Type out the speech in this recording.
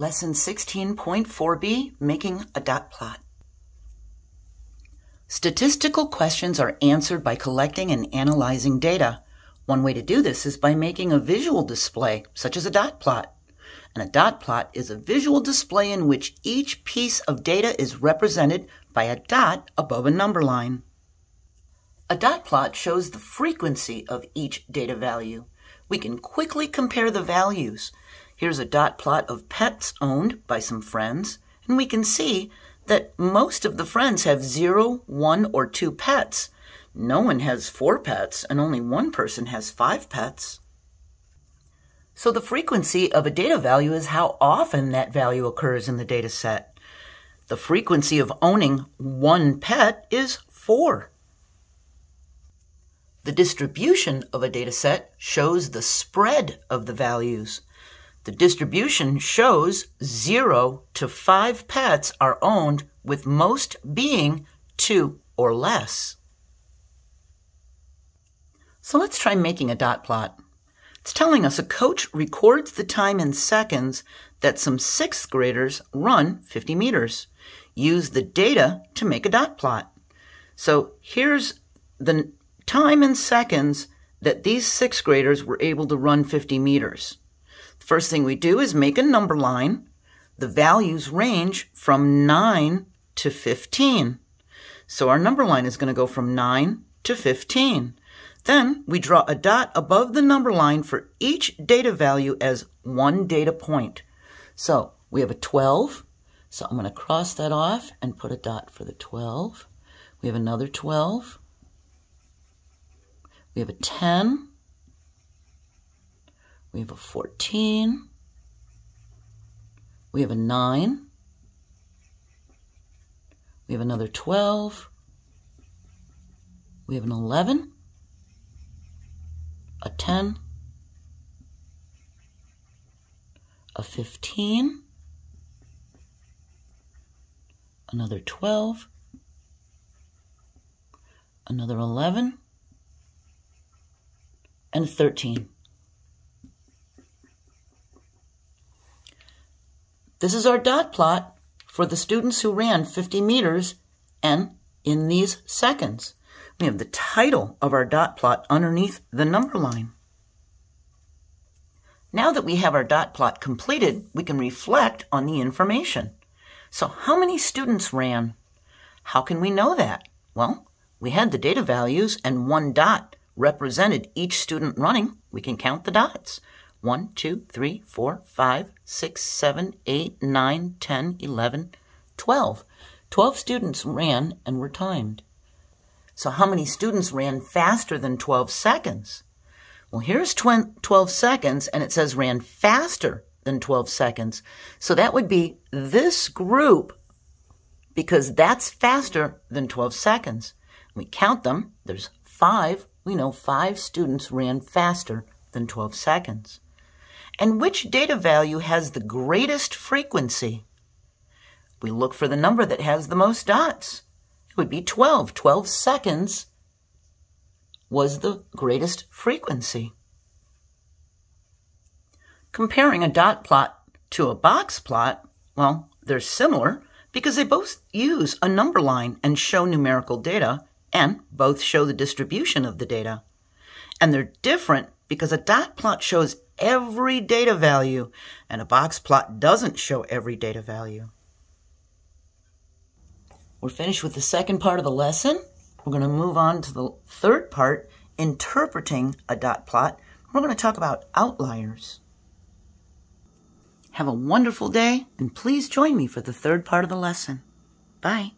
Lesson 16.4b, Making a Dot Plot. Statistical questions are answered by collecting and analyzing data. One way to do this is by making a visual display, such as a dot plot. And a dot plot is a visual display in which each piece of data is represented by a dot above a number line. A dot plot shows the frequency of each data value. We can quickly compare the values. Here's a dot plot of pets owned by some friends, and we can see that most of the friends have zero, one, or two pets. No one has four pets, and only one person has five pets. So the frequency of a data value is how often that value occurs in the data set. The frequency of owning one pet is four. The distribution of a data set shows the spread of the values. The distribution shows 0 to 5 pets are owned, with most being 2 or less. So let's try making a dot plot. It's telling us a coach records the time in seconds that some sixth graders run 50 meters. Use the data to make a dot plot. So here's the time in seconds that these sixth graders were able to run 50 meters. First thing we do is make a number line. The values range from 9 to 15. So our number line is going to go from 9 to 15. Then we draw a dot above the number line for each data value as one data point. So we have a 12. So I'm going to cross that off and put a dot for the 12. We have another 12. We have a 10. We have a 14. We have a 9. We have another 12. We have an 11. A 10. A 15. Another 12. Another 11. And 13. This is our dot plot for the students who ran 50 meters and in these seconds. We have the title of our dot plot underneath the number line. Now that we have our dot plot completed, we can reflect on the information. So how many students ran? How can we know that? Well, we had the data values and one dot represented each student running. We can count the dots. 1, 2, 3, 4, 5, 6, 7, 8, 9, 10, 11, 12. 12 students ran and were timed. So how many students ran faster than 12 seconds? Well, here's 12 seconds, and it says ran faster than 12 seconds. So that would be this group because that's faster than 12 seconds. We count them. There's five. We know five students ran faster than 12 seconds. And which data value has the greatest frequency? We look for the number that has the most dots. It would be 12. 12 seconds was the greatest frequency. Comparing a dot plot to a box plot, well, they're similar because they both use a number line and show numerical data, and both show the distribution of the data. And they're different because a dot plot shows every data value, and a box plot doesn't show every data value. We're finished with the second part of the lesson. We're going to move on to the third part, interpreting a dot plot. We're going to talk about outliers. Have a wonderful day, and please join me for the third part of the lesson. Bye.